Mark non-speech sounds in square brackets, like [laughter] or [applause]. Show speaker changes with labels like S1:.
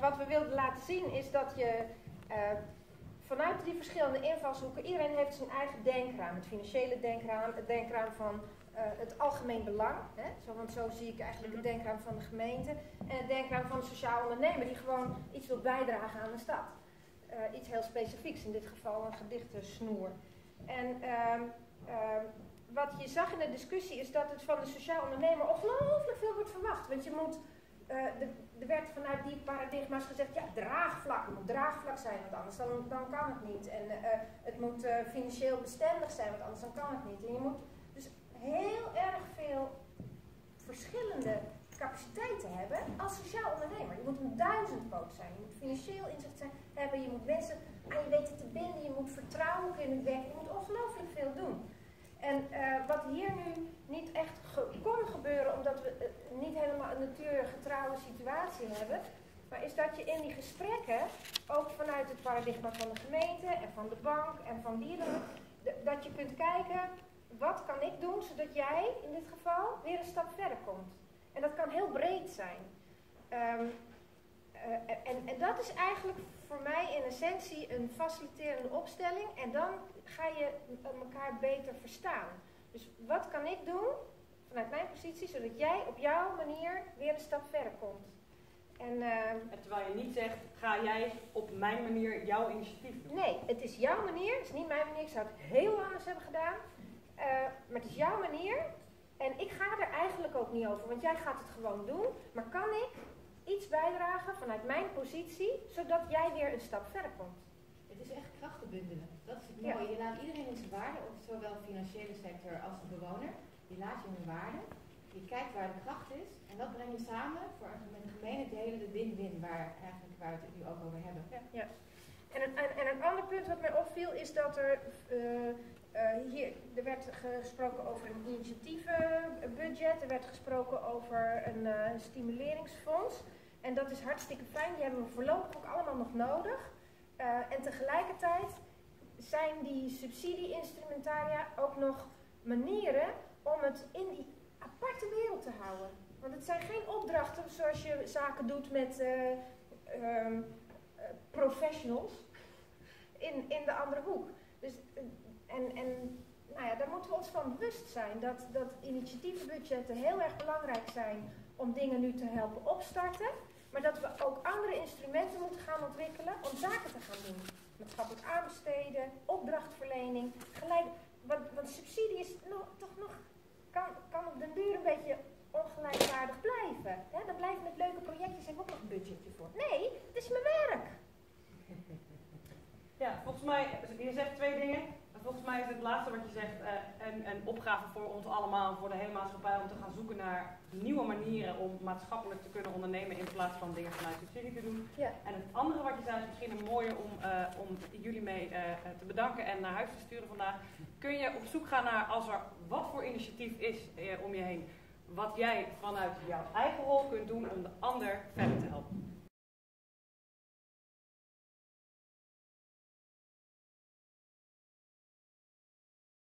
S1: wat we wilden laten zien is dat je vanuit die verschillende invalshoeken, iedereen heeft zijn eigen denkraam. Het financiële denkraam, het denkraam van het algemeen belang. Hè? Zo, want zo zie ik eigenlijk het mhm. denkraam van de gemeente. En het denkraam van de sociaal ondernemer die gewoon iets wil bijdragen aan de stad. iets heel specifieks, in dit geval een gedichtensnoer. En ehm, ehm, wat je zag in de discussie is dat het van de sociaal ondernemer ongelooflijk veel wordt verwacht. Want je moet, er werd vanuit die paradigma's gezegd, ja, draagvlak, moet draagvlak zijn, want anders dan, kan het niet. En uh, het moet uh, financieel bestendig zijn, want anders dan kan het niet. En je moet dus heel erg veel verschillende capaciteiten hebben als sociaal ondernemer. Je moet een duizendpoot zijn, je moet financieel inzicht zijn, hebben, je moet mensen aan je weten te binden, je moet vertrouwen kunnen wekken, je moet ongelooflijk veel doen. En wat hier nu niet echt kon gebeuren, omdat we uh, niet helemaal een natuurgetrouwe situatie hebben, maar is dat je in die gesprekken, ook vanuit het paradigma van de gemeente en van de bank en van dieren, dat je kunt kijken, wat kan ik doen zodat jij in dit geval weer een stap verder komt. En dat kan heel breed zijn. Um, uh, en, en dat is eigenlijk voor mij in essentie een faciliterende opstelling. En dan ga je elkaar beter verstaan. Dus wat kan ik doen vanuit mijn positie, zodat jij op jouw manier weer een stap verder komt.
S2: En, uh, en terwijl je niet zegt, ga jij op mijn manier jouw initiatief doen.
S1: Nee, het is jouw manier, het is niet mijn manier. Ik zou het heel anders hebben gedaan. Uh, maar het is jouw manier. En ik ga er eigenlijk ook niet over, want jij gaat het gewoon doen. Maar kan ik iets bijdragen vanuit mijn positie, zodat jij weer een stap verder komt.
S3: Het is echt krachten bundelen. Dat is het mooie. Je laat iedereen in zijn waarde, zowel de financiële sector als de bewoner. Je laat je hun waarde. Je kijkt waar de kracht is. En dat breng je samen voor, de gemene delen, de win-win, waar, eigenlijk, waar we het nu ook over hebben.
S1: Ja. En, een, en, een ander punt wat mij opviel is dat er uh, uh, hier, er werd gesproken over een initiatievenbudget, er werd gesproken over een uh, stimuleringsfonds. En dat is hartstikke fijn, die hebben we voorlopig ook allemaal nog nodig. En tegelijkertijd zijn die subsidie-instrumentaria ook nog manieren om het in die aparte wereld te houden. Want het zijn geen opdrachten zoals je zaken doet met uh, um, professionals in, in de andere hoek. Dus, en, en nou ja, daar moeten we ons van bewust zijn dat, dat initiatievenbudgetten heel erg belangrijk zijn om dingen nu te helpen opstarten. Maar dat we ook andere instrumenten moeten gaan ontwikkelen om zaken te gaan doen. Maatschappelijk aanbesteden, opdrachtverlening, gelijk. Want, want subsidie is toch nog, kan, kan op den duur een beetje ongelijkwaardig blijven. Hè? Dan blijven het leuke projectjes, hebben ook nog een budgetje voor. Nee, het is mijn werk. [laughs]
S2: Ja, volgens mij, je zegt twee dingen volgens mij is het laatste wat je zegt uh, een, een, opgave voor ons allemaal, voor de hele maatschappij, om te gaan zoeken naar nieuwe manieren om maatschappelijk te kunnen ondernemen in plaats van dingen vanuit subsidie te doen. Ja. En het andere wat je zei is misschien een mooie om, uh, om jullie mee uh, te bedanken en naar huis te sturen vandaag. Kun je op zoek gaan naar als er wat voor initiatief is om je heen, wat jij vanuit jouw eigen rol kunt doen om de ander verder te helpen.